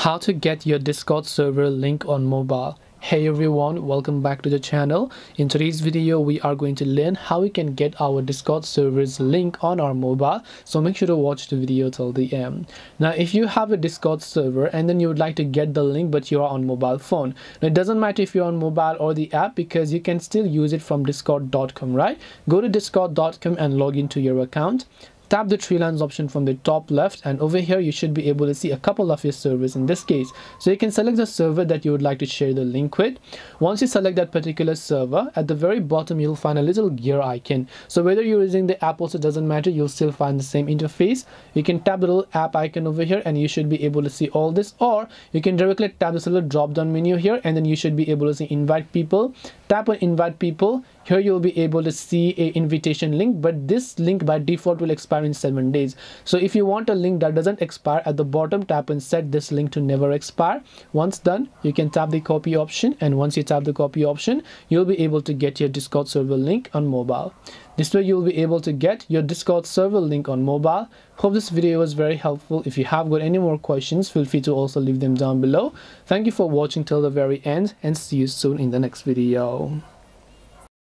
how to get your discord server link on mobile. Hey everyone welcome back to the channel. In today's video we are going to learn how we can get our discord server's link on our mobile. So make sure to watch the video till the end. Now if you have a discord server and then you would like to get the link but you are on mobile phone. Now it doesn't matter if you're on mobile or the app because you can still use it from discord.com right? Go to discord.com and log into your account tap the three lines option from the top left and over here you should be able to see a couple of your servers in this case. So you can select the server that you would like to share the link with. Once you select that particular server at the very bottom you'll find a little gear icon. So whether you're using the app also doesn't matter you'll still find the same interface. You can tap the little app icon over here and you should be able to see all this or you can directly tap this little drop down menu here and then you should be able to see invite people. Tap on invite people. Here you'll be able to see a invitation link but this link by default will expire in seven days. So if you want a link that doesn't expire at the bottom tap and set this link to never expire. Once done you can tap the copy option and once you tap the copy option you'll be able to get your discord server link on mobile. This way you'll be able to get your discord server link on mobile. Hope this video was very helpful. If you have got any more questions feel free to also leave them down below. Thank you for watching till the very end and see you soon in the next video